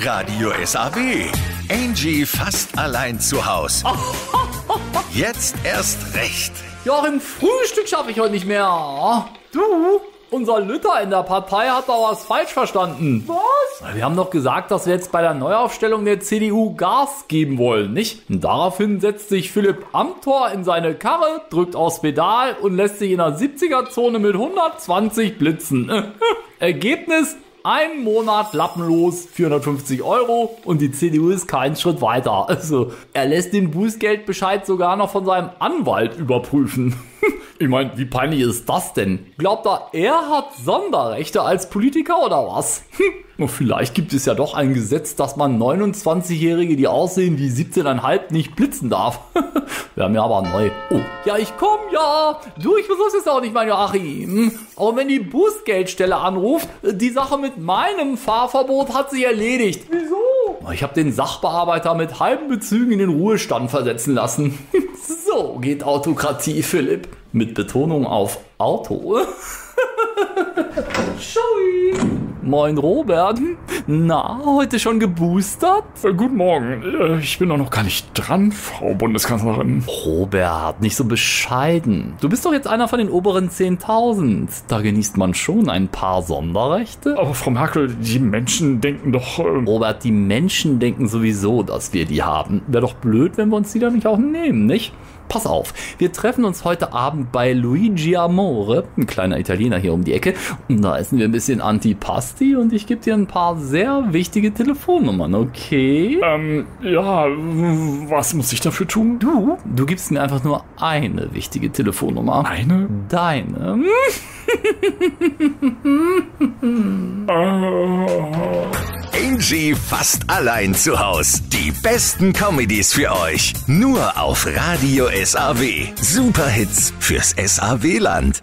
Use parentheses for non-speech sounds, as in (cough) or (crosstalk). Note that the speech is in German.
Radio SAW. Angie fast allein zu Haus. (laughs) Jetzt erst recht. Joachim, Frühstück schaffe ich heute nicht mehr. Du, unser Lütter in der Partei hat da was falsch verstanden. Was? Wir haben doch gesagt, dass wir jetzt bei der Neuaufstellung der CDU Gas geben wollen, nicht? Und daraufhin setzt sich Philipp Amthor in seine Karre, drückt aufs Pedal und lässt sich in der 70er-Zone mit 120 blitzen. (laughs) Ergebnis, ein Monat lappenlos, 450 Euro und die CDU ist keinen Schritt weiter. Also, er lässt den Bußgeldbescheid sogar noch von seinem Anwalt überprüfen. Ich meine, wie peinlich ist das denn? Glaubt er, er hat Sonderrechte als Politiker oder was? Und vielleicht gibt es ja doch ein Gesetz, dass man 29-Jährige, die aussehen wie 17,5, nicht blitzen darf. (laughs) Wäre mir aber neu. Oh, ja, ich komm ja. Du, ich versuch's jetzt auch nicht, mein Joachim. Aber wenn die Bußgeldstelle anruft, die Sache mit meinem Fahrverbot hat sich erledigt. Wieso? Ich habe den Sachbearbeiter mit halben Bezügen in den Ruhestand versetzen lassen. (laughs) so geht Autokratie, Philipp. Mit Betonung auf Auto. (laughs) Moin Robert. Na, heute schon geboostert? Äh, guten Morgen. Äh, Ich bin doch noch gar nicht dran, Frau Bundeskanzlerin. Robert, nicht so bescheiden. Du bist doch jetzt einer von den oberen 10.000. Da genießt man schon ein paar Sonderrechte. Aber Frau Merkel, die Menschen denken doch. ähm, Robert, die Menschen denken sowieso, dass wir die haben. Wäre doch blöd, wenn wir uns die dann nicht auch nehmen, nicht? Pass auf, wir treffen uns heute Abend bei Luigi Amore, ein kleiner Italiener hier um die Ecke. Und da essen wir ein bisschen Antipasti und ich gebe dir ein paar sehr wichtige Telefonnummern, okay? Ähm, ja, was muss ich dafür tun? Du, du gibst mir einfach nur eine wichtige Telefonnummer. Eine? Deine. (laughs) Angie fast allein zu Haus. Die besten Comedies für euch. Nur auf Radio SAW. Super Hits fürs SAW-Land.